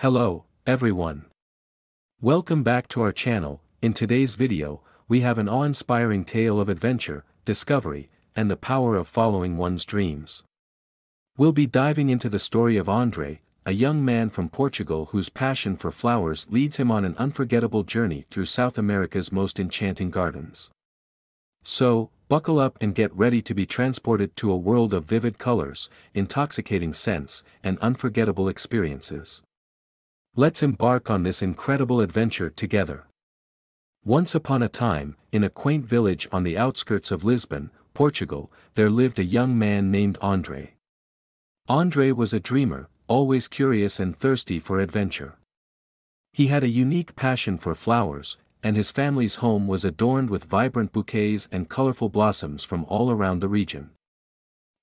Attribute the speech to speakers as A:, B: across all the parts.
A: Hello, everyone. Welcome back to our channel, in today's video, we have an awe-inspiring tale of adventure, discovery, and the power of following one's dreams. We'll be diving into the story of Andre, a young man from Portugal whose passion for flowers leads him on an unforgettable journey through South America's most enchanting gardens. So, buckle up and get ready to be transported to a world of vivid colors, intoxicating scents, and unforgettable experiences. Let's embark on this incredible adventure together. Once upon a time, in a quaint village on the outskirts of Lisbon, Portugal, there lived a young man named Andre. Andre was a dreamer, always curious and thirsty for adventure. He had a unique passion for flowers, and his family's home was adorned with vibrant bouquets and colorful blossoms from all around the region.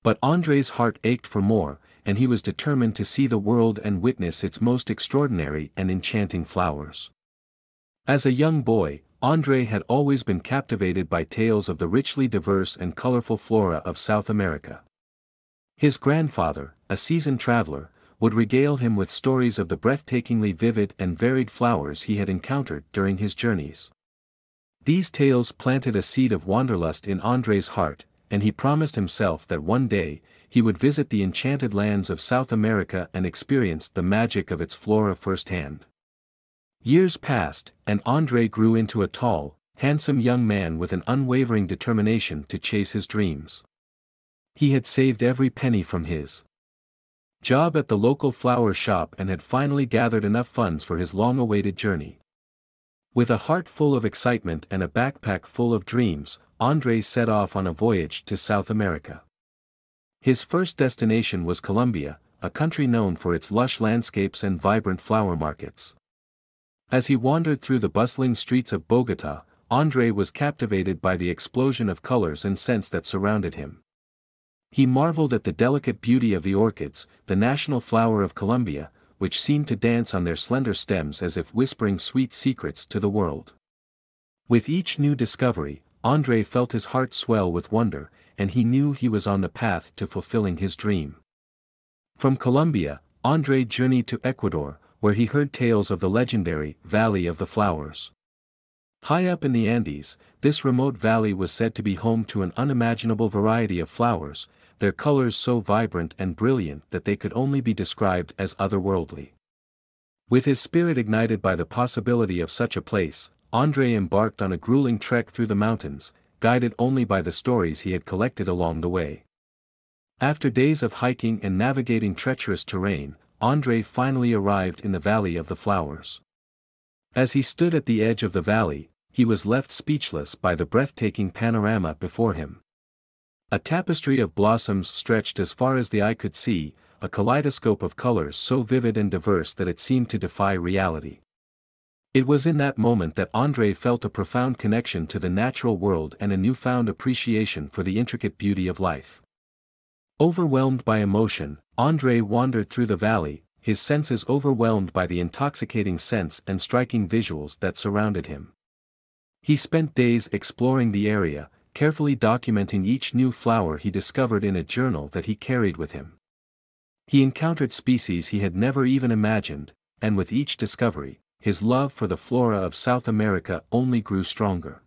A: But Andre's heart ached for more, and he was determined to see the world and witness its most extraordinary and enchanting flowers. As a young boy, Andre had always been captivated by tales of the richly diverse and colorful flora of South America. His grandfather, a seasoned traveler, would regale him with stories of the breathtakingly vivid and varied flowers he had encountered during his journeys. These tales planted a seed of wanderlust in Andre's heart, and he promised himself that one day, he would visit the enchanted lands of South America and experience the magic of its flora firsthand. Years passed, and Andre grew into a tall, handsome young man with an unwavering determination to chase his dreams. He had saved every penny from his job at the local flower shop and had finally gathered enough funds for his long-awaited journey. With a heart full of excitement and a backpack full of dreams, Andre set off on a voyage to South America. His first destination was Colombia, a country known for its lush landscapes and vibrant flower markets. As he wandered through the bustling streets of Bogota, Andre was captivated by the explosion of colors and scents that surrounded him. He marveled at the delicate beauty of the orchids, the national flower of Colombia, which seemed to dance on their slender stems as if whispering sweet secrets to the world. With each new discovery, Andre felt his heart swell with wonder, and he knew he was on the path to fulfilling his dream. From Colombia, Andre journeyed to Ecuador, where he heard tales of the legendary Valley of the Flowers. High up in the Andes, this remote valley was said to be home to an unimaginable variety of flowers, their colors so vibrant and brilliant that they could only be described as otherworldly. With his spirit ignited by the possibility of such a place, Andre embarked on a grueling trek through the mountains, guided only by the stories he had collected along the way. After days of hiking and navigating treacherous terrain, Andre finally arrived in the Valley of the Flowers. As he stood at the edge of the valley, he was left speechless by the breathtaking panorama before him. A tapestry of blossoms stretched as far as the eye could see, a kaleidoscope of colors so vivid and diverse that it seemed to defy reality. It was in that moment that Andre felt a profound connection to the natural world and a newfound appreciation for the intricate beauty of life. Overwhelmed by emotion, Andre wandered through the valley, his senses overwhelmed by the intoxicating scents and striking visuals that surrounded him. He spent days exploring the area, carefully documenting each new flower he discovered in a journal that he carried with him. He encountered species he had never even imagined, and with each discovery, his love for the flora of South America only grew stronger.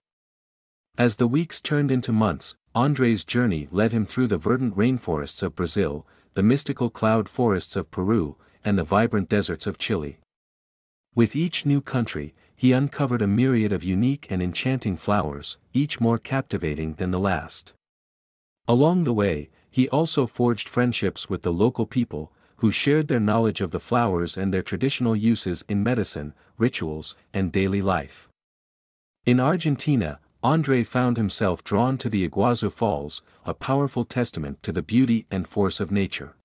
A: As the weeks turned into months, Andre's journey led him through the verdant rainforests of Brazil, the mystical cloud forests of Peru, and the vibrant deserts of Chile. With each new country, he uncovered a myriad of unique and enchanting flowers, each more captivating than the last. Along the way, he also forged friendships with the local people, who shared their knowledge of the flowers and their traditional uses in medicine, rituals, and daily life. In Argentina, Andre found himself drawn to the Iguazu Falls, a powerful testament to the beauty and force of nature.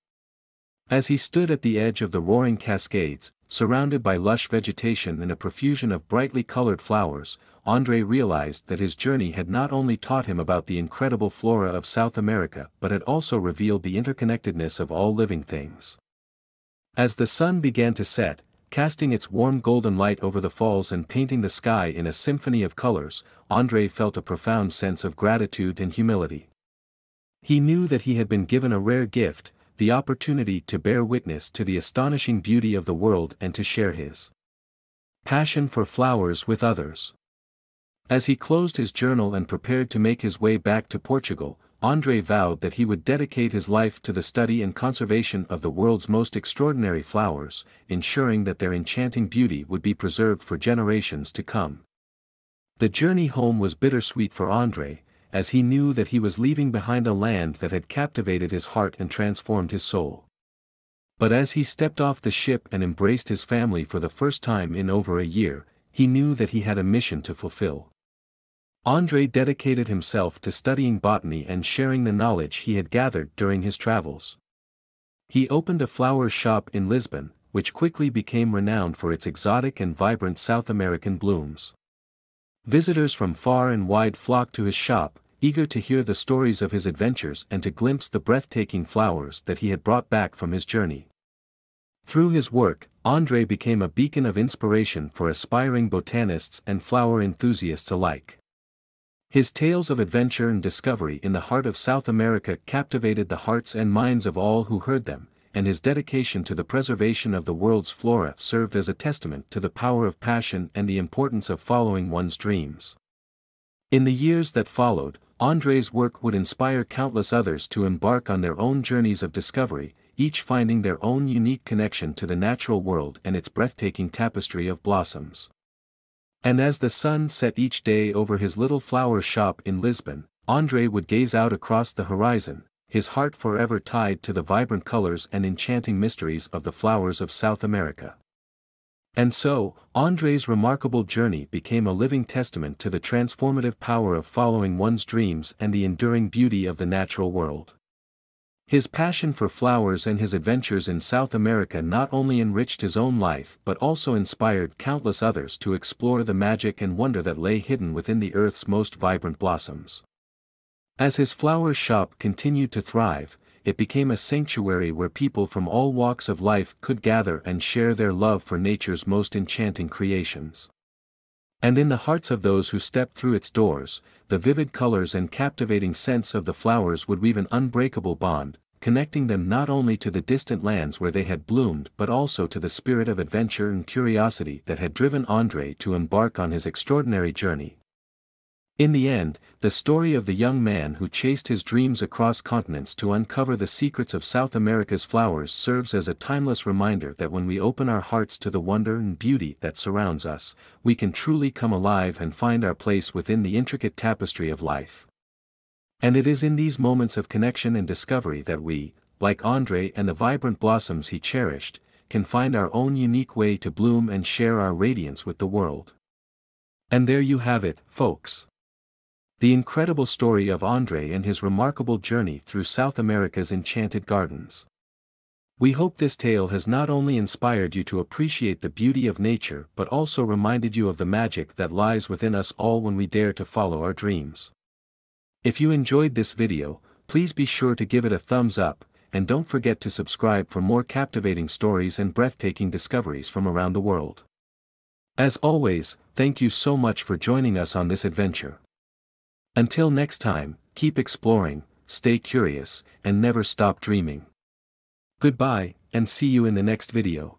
A: As he stood at the edge of the roaring cascades, surrounded by lush vegetation and a profusion of brightly colored flowers, Andre realized that his journey had not only taught him about the incredible flora of South America but had also revealed the interconnectedness of all living things. As the sun began to set, casting its warm golden light over the falls and painting the sky in a symphony of colors, Andre felt a profound sense of gratitude and humility. He knew that he had been given a rare gift, the opportunity to bear witness to the astonishing beauty of the world and to share his passion for flowers with others. As he closed his journal and prepared to make his way back to Portugal, André vowed that he would dedicate his life to the study and conservation of the world's most extraordinary flowers, ensuring that their enchanting beauty would be preserved for generations to come. The journey home was bittersweet for André, as he knew that he was leaving behind a land that had captivated his heart and transformed his soul. But as he stepped off the ship and embraced his family for the first time in over a year, he knew that he had a mission to fulfill. André dedicated himself to studying botany and sharing the knowledge he had gathered during his travels. He opened a flower shop in Lisbon, which quickly became renowned for its exotic and vibrant South American blooms. Visitors from far and wide flocked to his shop, eager to hear the stories of his adventures and to glimpse the breathtaking flowers that he had brought back from his journey. Through his work, André became a beacon of inspiration for aspiring botanists and flower enthusiasts alike. His tales of adventure and discovery in the heart of South America captivated the hearts and minds of all who heard them, and his dedication to the preservation of the world's flora served as a testament to the power of passion and the importance of following one's dreams. In the years that followed, André's work would inspire countless others to embark on their own journeys of discovery, each finding their own unique connection to the natural world and its breathtaking tapestry of blossoms. And as the sun set each day over his little flower shop in Lisbon, André would gaze out across the horizon, his heart forever tied to the vibrant colors and enchanting mysteries of the flowers of South America. And so, André's remarkable journey became a living testament to the transformative power of following one's dreams and the enduring beauty of the natural world. His passion for flowers and his adventures in South America not only enriched his own life but also inspired countless others to explore the magic and wonder that lay hidden within the earth's most vibrant blossoms. As his flower shop continued to thrive, it became a sanctuary where people from all walks of life could gather and share their love for nature's most enchanting creations. And in the hearts of those who stepped through its doors, the vivid colors and captivating scents of the flowers would weave an unbreakable bond, connecting them not only to the distant lands where they had bloomed but also to the spirit of adventure and curiosity that had driven André to embark on his extraordinary journey. In the end, the story of the young man who chased his dreams across continents to uncover the secrets of South America's flowers serves as a timeless reminder that when we open our hearts to the wonder and beauty that surrounds us, we can truly come alive and find our place within the intricate tapestry of life. And it is in these moments of connection and discovery that we, like André and the vibrant blossoms he cherished, can find our own unique way to bloom and share our radiance with the world. And there you have it, folks. The incredible story of André and his remarkable journey through South America's enchanted gardens. We hope this tale has not only inspired you to appreciate the beauty of nature but also reminded you of the magic that lies within us all when we dare to follow our dreams. If you enjoyed this video, please be sure to give it a thumbs up, and don't forget to subscribe for more captivating stories and breathtaking discoveries from around the world. As always, thank you so much for joining us on this adventure. Until next time, keep exploring, stay curious, and never stop dreaming. Goodbye, and see you in the next video.